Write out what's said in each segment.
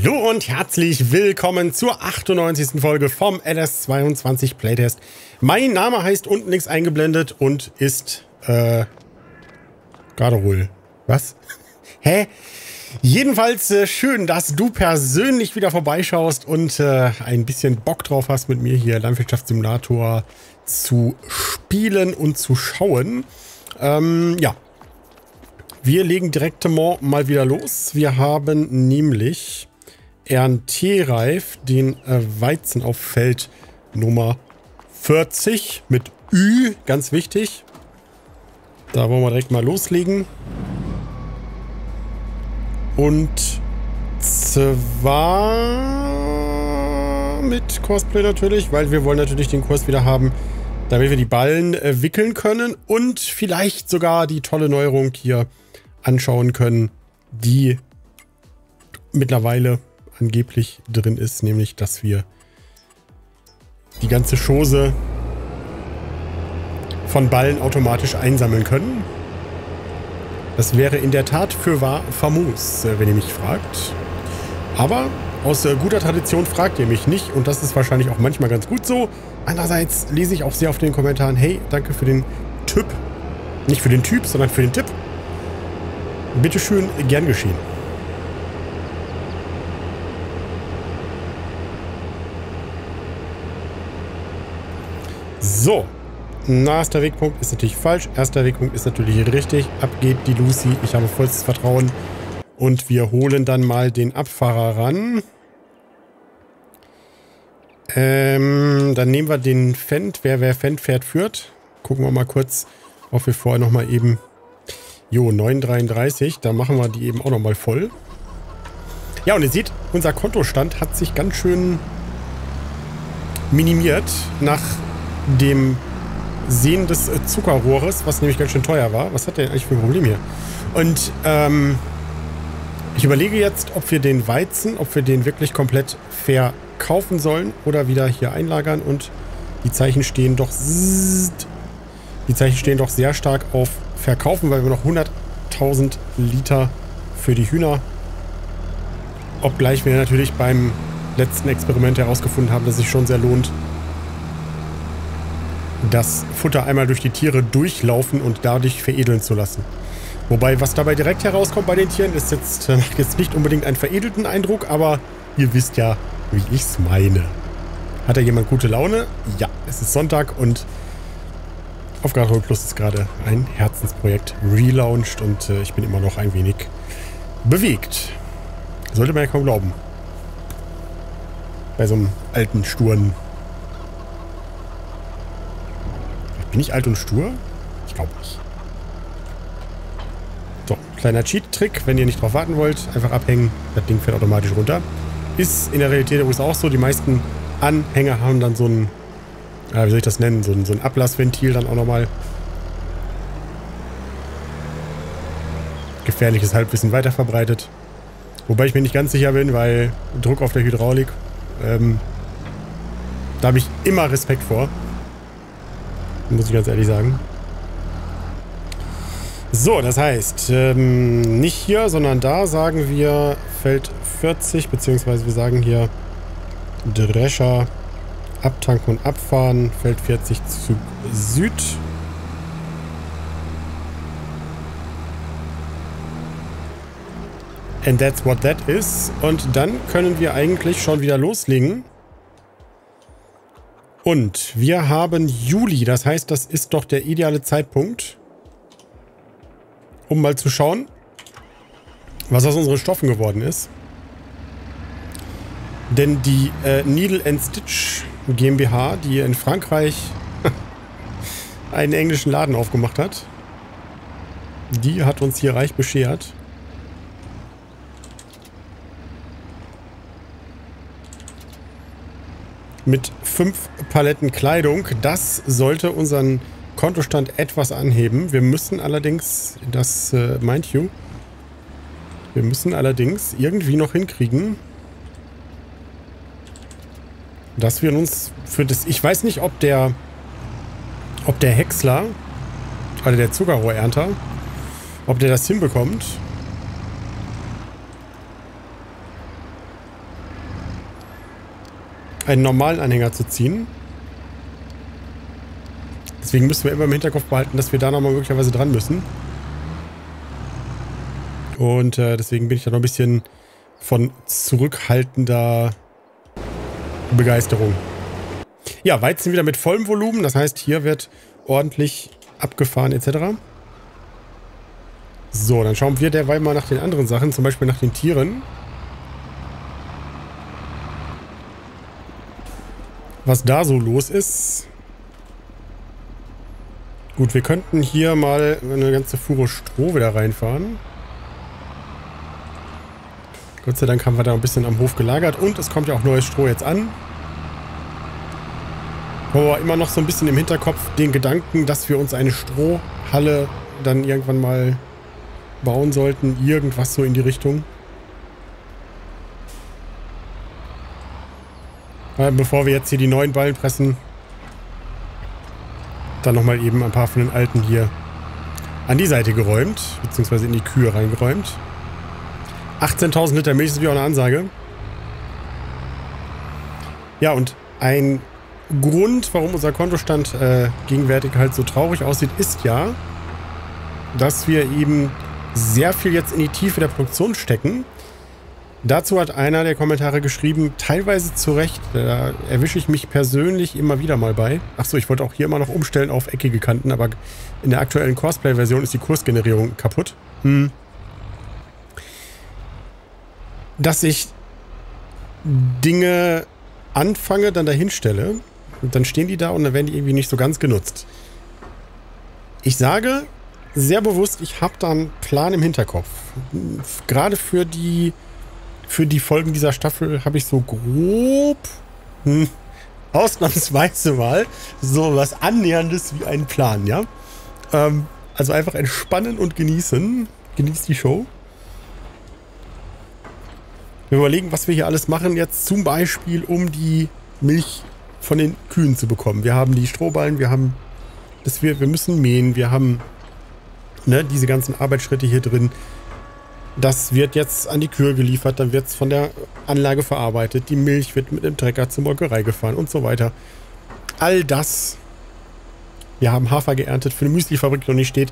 Hallo und herzlich willkommen zur 98. Folge vom LS22 Playtest. Mein Name heißt unten links eingeblendet und ist, äh, Garderol. Was? Hä? Jedenfalls äh, schön, dass du persönlich wieder vorbeischaust und äh, ein bisschen Bock drauf hast, mit mir hier Landwirtschaftssimulator zu spielen und zu schauen. Ähm, ja, wir legen direkt mal wieder los. Wir haben nämlich RNT-Reif, den äh, Weizen auf Feld Nummer 40 mit Ü, ganz wichtig. Da wollen wir direkt mal loslegen. Und zwar mit Cosplay natürlich, weil wir wollen natürlich den Kurs wieder haben, damit wir die Ballen äh, wickeln können und vielleicht sogar die tolle Neuerung hier anschauen können, die mittlerweile angeblich drin ist, nämlich dass wir die ganze Chose von Ballen automatisch einsammeln können. Das wäre in der Tat für wahr famos, äh, wenn ihr mich fragt. Aber aus äh, guter Tradition fragt ihr mich nicht und das ist wahrscheinlich auch manchmal ganz gut so. Andererseits lese ich auch sehr auf den Kommentaren, hey, danke für den Tipp. Nicht für den Typ, sondern für den Tipp. Bitteschön, gern geschehen. So. Erster Wegpunkt ist natürlich falsch. Erster Wegpunkt ist natürlich richtig. Ab geht die Lucy. Ich habe vollstes Vertrauen. Und wir holen dann mal den Abfahrer ran. Ähm, dann nehmen wir den Fendt. Wer, wer Fendt fährt, führt. Gucken wir mal kurz, ob wir vorher nochmal eben Jo, 9,33. Da machen wir die eben auch nochmal voll. Ja, und ihr seht, unser Kontostand hat sich ganz schön minimiert nach dem Sehen des Zuckerrohres, was nämlich ganz schön teuer war. Was hat der eigentlich für ein Problem hier? Und ähm, ich überlege jetzt, ob wir den Weizen, ob wir den wirklich komplett verkaufen sollen oder wieder hier einlagern. Und die Zeichen stehen doch... Die Zeichen stehen doch sehr stark auf verkaufen, weil wir noch 100.000 Liter für die Hühner. Obgleich wir natürlich beim letzten Experiment herausgefunden haben, dass es sich schon sehr lohnt, das Futter einmal durch die Tiere durchlaufen und dadurch veredeln zu lassen. Wobei, was dabei direkt herauskommt bei den Tieren, ist jetzt, macht jetzt nicht unbedingt einen veredelten Eindruck, aber ihr wisst ja, wie ich es meine. Hat da jemand gute Laune? Ja, es ist Sonntag und Aufgabe Plus ist gerade ein Herzensprojekt relaunched und äh, ich bin immer noch ein wenig bewegt. Sollte man ja kaum glauben. Bei so einem alten, sturen... Bin ich alt und stur? Ich glaube nicht. So, kleiner Cheat-Trick, wenn ihr nicht drauf warten wollt. Einfach abhängen, das Ding fährt automatisch runter. Ist in der Realität übrigens auch so. Die meisten Anhänger haben dann so ein äh, wie soll ich das nennen, so ein, so ein Ablassventil dann auch nochmal. Gefährliches Halbwissen weiterverbreitet. Wobei ich mir nicht ganz sicher bin, weil Druck auf der Hydraulik, ähm, da habe ich immer Respekt vor. Muss ich ganz ehrlich sagen. So, das heißt, ähm, nicht hier, sondern da sagen wir Feld 40, beziehungsweise wir sagen hier Drescher Abtanken und abfahren. Feld 40 Zug Süd. And that's what that is. Und dann können wir eigentlich schon wieder loslegen. Und wir haben Juli. Das heißt, das ist doch der ideale Zeitpunkt, um mal zu schauen, was aus unseren Stoffen geworden ist. Denn die äh, Needle and Stitch GmbH, die in Frankreich einen englischen Laden aufgemacht hat. Die hat uns hier reich beschert. Mit fünf Paletten Kleidung. Das sollte unseren Kontostand etwas anheben. Wir müssen allerdings, das äh, meint you, wir müssen allerdings irgendwie noch hinkriegen, dass wir uns für das... Ich weiß nicht, ob der... Ob der Häcksler, also der Zuckerrohrernter, ob der das hinbekommt. Einen normalen Anhänger zu ziehen. Deswegen müssen wir immer im Hinterkopf behalten, dass wir da nochmal möglicherweise dran müssen. Und äh, deswegen bin ich da noch ein bisschen von zurückhaltender Begeisterung. Ja, Weizen wieder mit vollem Volumen. Das heißt, hier wird ordentlich abgefahren etc. So, dann schauen wir derweil mal nach den anderen Sachen, zum Beispiel nach den Tieren. Was da so los ist. Gut, wir könnten hier mal eine ganze Fuhre Stroh wieder reinfahren. Gott sei Dank haben wir da ein bisschen am Hof gelagert und es kommt ja auch neues Stroh jetzt an. Aber immer noch so ein bisschen im Hinterkopf den Gedanken, dass wir uns eine Strohhalle dann irgendwann mal bauen sollten. Irgendwas so in die Richtung. Bevor wir jetzt hier die neuen Ballen pressen, dann nochmal eben ein paar von den alten hier an die Seite geräumt, beziehungsweise in die Kühe reingeräumt. 18.000 Liter Milch ist natürlich auch eine Ansage. Ja, und ein Grund, warum unser Kontostand äh, gegenwärtig halt so traurig aussieht, ist ja, dass wir eben sehr viel jetzt in die Tiefe der Produktion stecken. Dazu hat einer der Kommentare geschrieben, teilweise zu Recht, da erwische ich mich persönlich immer wieder mal bei. Achso, ich wollte auch hier immer noch umstellen auf eckige Kanten, aber in der aktuellen Cosplay-Version ist die Kursgenerierung kaputt. Hm dass ich Dinge anfange, dann dahin stelle. Und dann stehen die da und dann werden die irgendwie nicht so ganz genutzt. Ich sage sehr bewusst, ich habe da einen Plan im Hinterkopf. Gerade für die, für die Folgen dieser Staffel habe ich so grob, hm, ausnahmsweise mal, so was Annäherndes wie einen Plan, ja. Ähm, also einfach entspannen und genießen. Genießt die Show. Wir überlegen, was wir hier alles machen jetzt, zum Beispiel, um die Milch von den Kühen zu bekommen. Wir haben die Strohballen, wir haben, dass wir, wir müssen mähen, wir haben ne, diese ganzen Arbeitsschritte hier drin. Das wird jetzt an die Kühe geliefert, dann wird es von der Anlage verarbeitet, die Milch wird mit dem Trecker zur Molkerei gefahren und so weiter. All das, wir haben Hafer geerntet, für eine Müslifabrik noch nicht steht,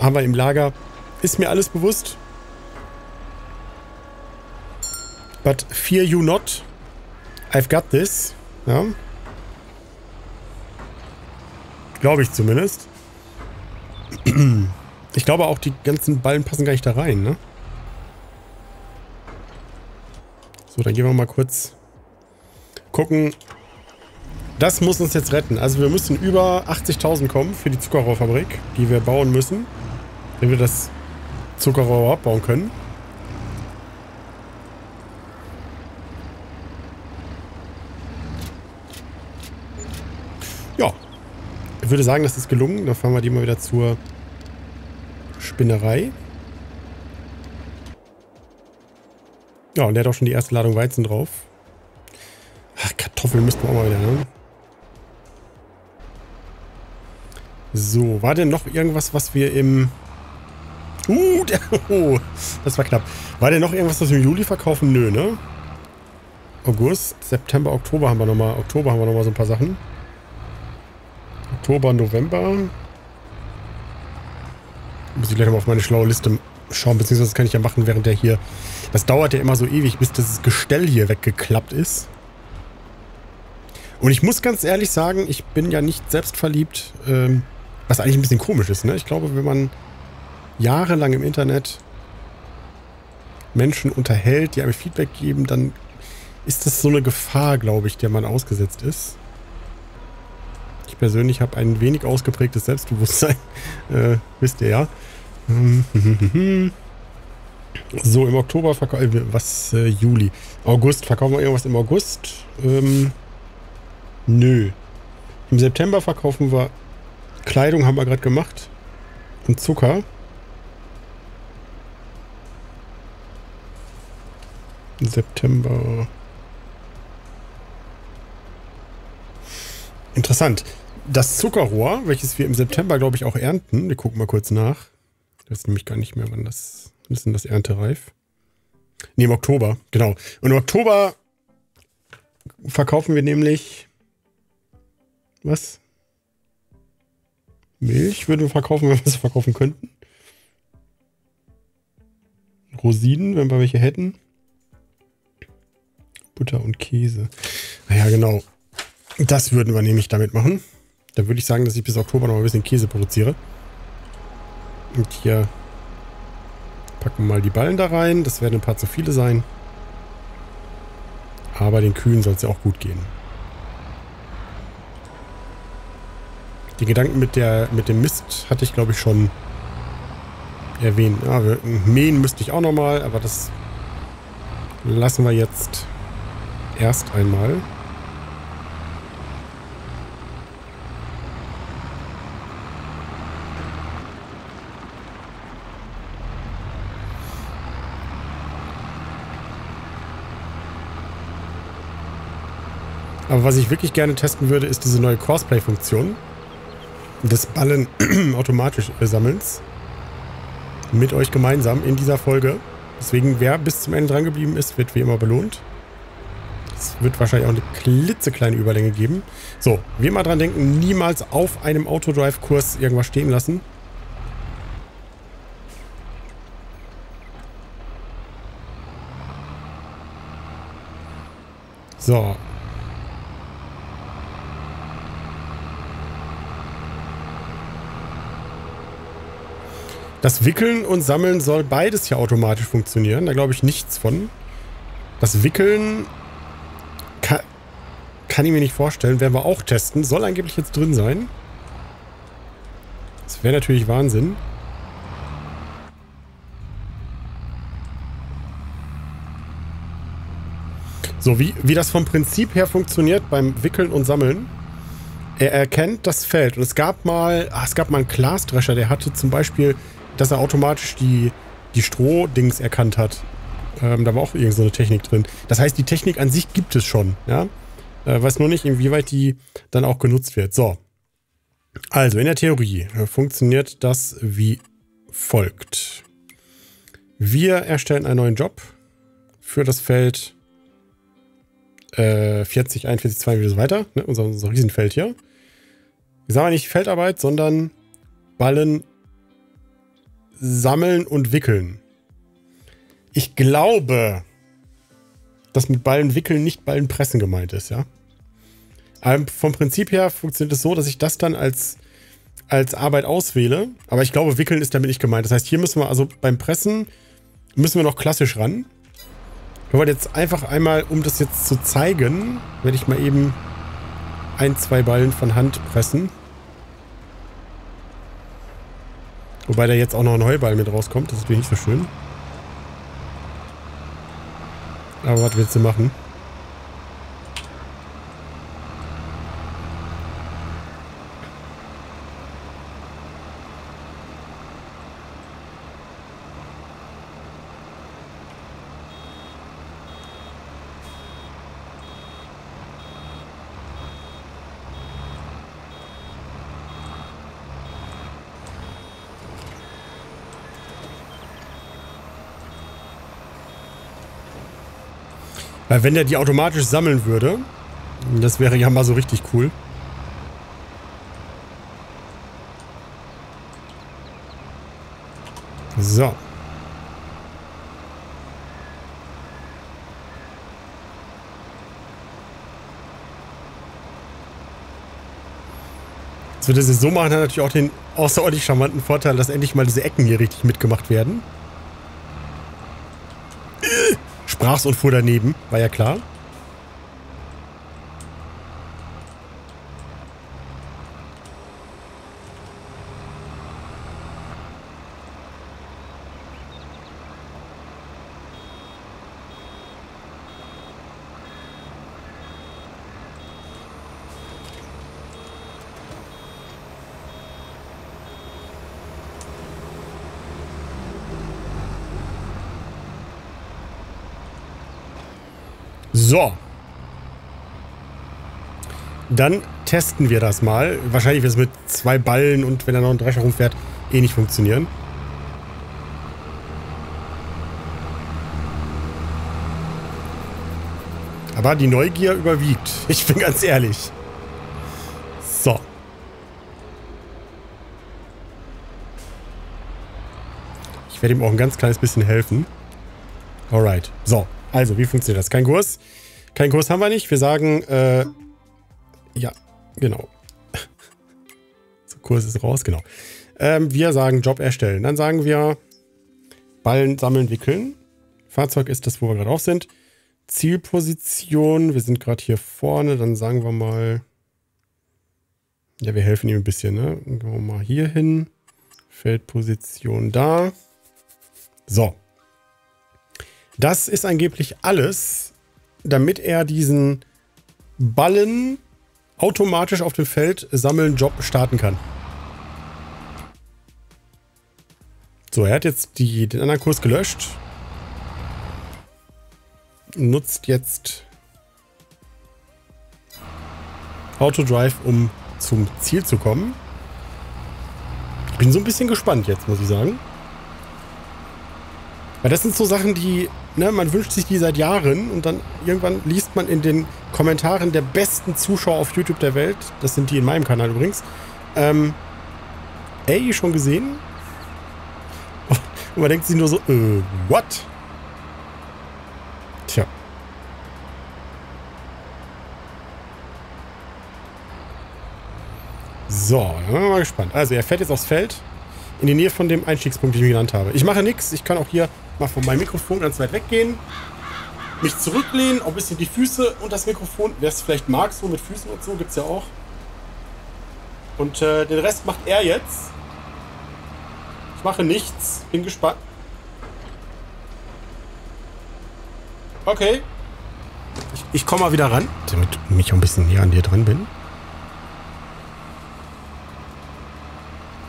haben wir im Lager. Ist mir alles bewusst. But fear you not. I've got this. Ja. Glaube ich zumindest. Ich glaube auch, die ganzen Ballen passen gar nicht da rein, ne? So, dann gehen wir mal kurz gucken. Das muss uns jetzt retten. Also wir müssen über 80.000 kommen für die Zuckerrohrfabrik, die wir bauen müssen. Wenn wir das Zuckerrohr abbauen können. Ich würde sagen, das ist gelungen. Dann fahren wir die mal wieder zur Spinnerei. Ja, und der hat auch schon die erste Ladung Weizen drauf. Ach, Kartoffeln müssten wir auch mal wieder, ne? So, war denn noch irgendwas, was wir im... Uh, der, oh, das war knapp. War denn noch irgendwas, was wir im Juli verkaufen? Nö, ne? August, September, Oktober haben wir nochmal. Oktober haben wir nochmal so ein paar Sachen. Oktober, November. Muss ich gleich mal auf meine schlaue Liste schauen, beziehungsweise das kann ich ja machen, während der hier... Das dauert ja immer so ewig, bis das Gestell hier weggeklappt ist. Und ich muss ganz ehrlich sagen, ich bin ja nicht selbstverliebt, ähm, was eigentlich ein bisschen komisch ist. Ne? Ich glaube, wenn man jahrelang im Internet Menschen unterhält, die einem Feedback geben, dann ist das so eine Gefahr, glaube ich, der man ausgesetzt ist. Ich persönlich habe ein wenig ausgeprägtes Selbstbewusstsein. Äh, wisst ihr ja. So, im Oktober verkaufen wir, was, äh, Juli. August, verkaufen wir irgendwas im August? Ähm, nö. Im September verkaufen wir Kleidung, haben wir gerade gemacht. Und Zucker. September. Interessant. Das Zuckerrohr, welches wir im September, glaube ich, auch ernten. Wir gucken mal kurz nach. Das ist nämlich gar nicht mehr, wann das. ist denn das erntereif? Ne, im Oktober, genau. Und im Oktober verkaufen wir nämlich. Was? Milch würden wir verkaufen, wenn wir sie verkaufen könnten. Rosinen, wenn wir welche hätten. Butter und Käse. Naja, genau. Das würden wir nämlich damit machen. Dann würde ich sagen, dass ich bis Oktober noch ein bisschen Käse produziere. Und hier packen wir mal die Ballen da rein. Das werden ein paar zu viele sein. Aber den Kühen soll es ja auch gut gehen. Die Gedanken mit, der, mit dem Mist hatte ich, glaube ich, schon erwähnt. Ja, wir, mähen müsste ich auch nochmal, aber das lassen wir jetzt erst einmal. Aber was ich wirklich gerne testen würde, ist diese neue Crossplay-Funktion des Ballen automatisch Sammelns mit euch gemeinsam in dieser Folge. Deswegen, wer bis zum Ende dran geblieben ist, wird wie immer belohnt. Es wird wahrscheinlich auch eine klitzekleine Überlänge geben. So, wie immer dran denken, niemals auf einem Autodrive-Kurs irgendwas stehen lassen. So, Das Wickeln und Sammeln soll beides ja automatisch funktionieren. Da glaube ich nichts von. Das Wickeln kann, kann ich mir nicht vorstellen. Werden wir auch testen. Soll angeblich jetzt drin sein. Das wäre natürlich Wahnsinn. So, wie, wie das vom Prinzip her funktioniert beim Wickeln und Sammeln. Er erkennt das Feld. Und es gab mal, ach, es gab mal einen Glasdrescher, der hatte zum Beispiel dass er automatisch die, die Strohdings erkannt hat. Ähm, da war auch irgend so Technik drin. Das heißt, die Technik an sich gibt es schon, ja. Äh, weiß nur nicht, inwieweit die dann auch genutzt wird. So. Also, in der Theorie äh, funktioniert das wie folgt. Wir erstellen einen neuen Job für das Feld äh, 40, 41, 42 weiter. Ne? Unser, unser Riesenfeld hier. Wir sagen nicht Feldarbeit, sondern Ballen sammeln und wickeln. Ich glaube, dass mit Ballen wickeln nicht Ballen pressen gemeint ist, ja. Aber vom Prinzip her funktioniert es so, dass ich das dann als, als Arbeit auswähle. Aber ich glaube, wickeln ist damit nicht gemeint. Das heißt, hier müssen wir also beim Pressen müssen wir noch klassisch ran. Ich wollte jetzt einfach einmal, um das jetzt zu zeigen, werde ich mal eben ein, zwei Ballen von Hand pressen. Wobei da jetzt auch noch ein Heuball mit rauskommt. Das ist natürlich nicht so schön. Aber was willst du machen? Weil wenn der die automatisch sammeln würde, das wäre ja mal so richtig cool. So. Jetzt wird es so machen, hat natürlich auch den außerordentlich charmanten Vorteil, dass endlich mal diese Ecken hier richtig mitgemacht werden sprach's und fuhr daneben, war ja klar. So. Dann testen wir das mal. Wahrscheinlich wird es mit zwei Ballen und wenn da noch ein Drescher rumfährt, eh nicht funktionieren. Aber die Neugier überwiegt. Ich bin ganz ehrlich. So. Ich werde ihm auch ein ganz kleines bisschen helfen. Alright. So. Also, wie funktioniert das? Kein Kurs. Kein Kurs haben wir nicht. Wir sagen, äh, ja, genau. so, Kurs ist raus, genau. Ähm, wir sagen Job erstellen. Dann sagen wir Ballen sammeln, wickeln. Fahrzeug ist das, wo wir gerade auch sind. Zielposition. Wir sind gerade hier vorne. Dann sagen wir mal, ja, wir helfen ihm ein bisschen, ne? Dann gehen wir mal hier hin. Feldposition da. So. Das ist angeblich alles, damit er diesen Ballen automatisch auf dem Feld sammeln Job starten kann. So, er hat jetzt die, den anderen Kurs gelöscht. Nutzt jetzt Autodrive, um zum Ziel zu kommen. Bin so ein bisschen gespannt jetzt, muss ich sagen. Weil das sind so Sachen, die, ne, man wünscht sich die seit Jahren und dann irgendwann liest man in den Kommentaren der besten Zuschauer auf YouTube der Welt, das sind die in meinem Kanal übrigens, ähm, ey, schon gesehen? Und man denkt sich nur so, äh, what? Tja. So, dann sind wir mal gespannt. Also, er fährt jetzt aufs Feld in die Nähe von dem Einstiegspunkt, den ich genannt habe. Ich mache nichts. Ich kann auch hier mal von meinem Mikrofon ganz weit weggehen. Mich zurücklehnen, auch ein bisschen die Füße und das Mikrofon. Wer es vielleicht mag, so mit Füßen und so, gibt es ja auch. Und äh, den Rest macht er jetzt. Ich mache nichts. Bin gespannt. Okay. Ich, ich komme mal wieder ran, damit ich auch ein bisschen näher an dir dran bin.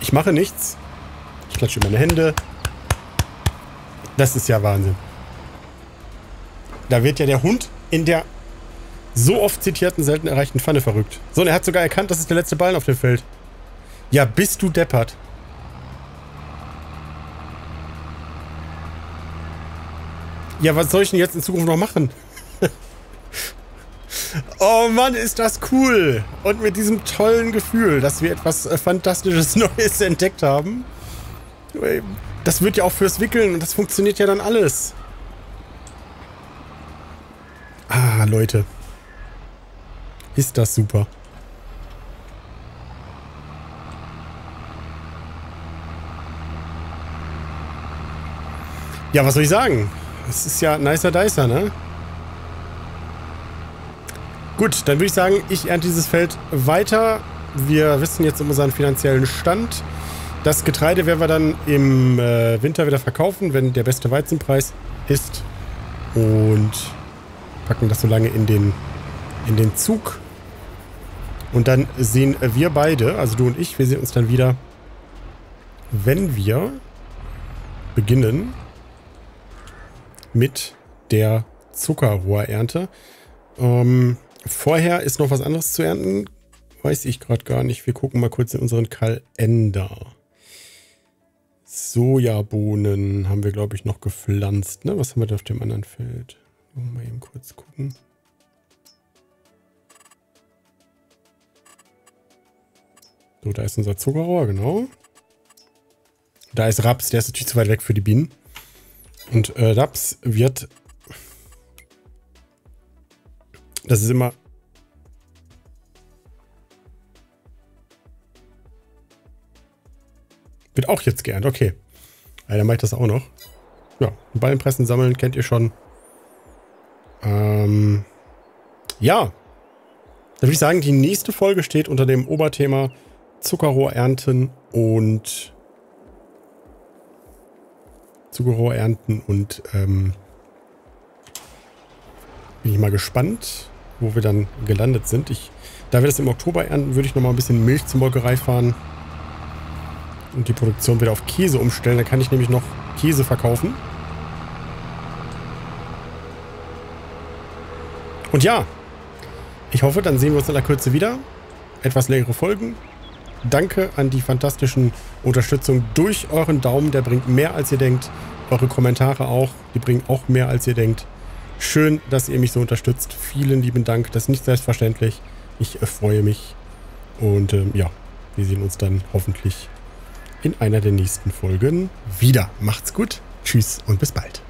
Ich mache nichts. Ich klatsche meine Hände. Das ist ja Wahnsinn. Da wird ja der Hund in der so oft zitierten, selten erreichten Pfanne verrückt. So, und er hat sogar erkannt, das ist der letzte Ball auf dem Feld. Ja, bist du deppert. Ja, was soll ich denn jetzt in Zukunft noch machen? oh Mann, ist das cool. Und mit diesem tollen Gefühl, dass wir etwas äh, Fantastisches Neues entdeckt haben. Das wird ja auch fürs Wickeln und das funktioniert ja dann alles. Ah, Leute. Ist das super. Ja, was soll ich sagen? Es ist ja nicer Dicer, ne? Gut, dann würde ich sagen, ich ernte dieses Feld weiter. Wir wissen jetzt um unseren finanziellen Stand. Das Getreide werden wir dann im äh, Winter wieder verkaufen, wenn der beste Weizenpreis ist. Und packen das so lange in den, in den Zug. Und dann sehen wir beide, also du und ich, wir sehen uns dann wieder, wenn wir beginnen mit der Zuckerrohrernte. Ähm, vorher ist noch was anderes zu ernten. Weiß ich gerade gar nicht. Wir gucken mal kurz in unseren Kalender. Sojabohnen haben wir, glaube ich, noch gepflanzt. Ne? Was haben wir da auf dem anderen Feld? Mal eben kurz gucken. So, da ist unser Zuckerrohr, genau. Da ist Raps, der ist natürlich zu weit weg für die Bienen. Und äh, Raps wird... Das ist immer... Wird auch jetzt geernt, okay. Ja, dann mache ich das auch noch. Ja, Ballenpressen sammeln kennt ihr schon. Ähm, ja. Da würde ich sagen, die nächste Folge steht unter dem Oberthema Zuckerrohr ernten und Zuckerrohr ernten und ähm, bin ich mal gespannt, wo wir dann gelandet sind. Ich, da wir das im Oktober ernten, würde ich noch mal ein bisschen Milch zur Molkerei fahren und die Produktion wieder auf Käse umstellen. Da kann ich nämlich noch Käse verkaufen. Und ja, ich hoffe, dann sehen wir uns in der Kürze wieder. Etwas längere Folgen. Danke an die fantastischen Unterstützung durch euren Daumen. Der bringt mehr, als ihr denkt. Eure Kommentare auch. Die bringen auch mehr, als ihr denkt. Schön, dass ihr mich so unterstützt. Vielen lieben Dank. Das ist nicht selbstverständlich. Ich äh, freue mich. Und ähm, ja, wir sehen uns dann hoffentlich in einer der nächsten Folgen wieder. Macht's gut, tschüss und bis bald.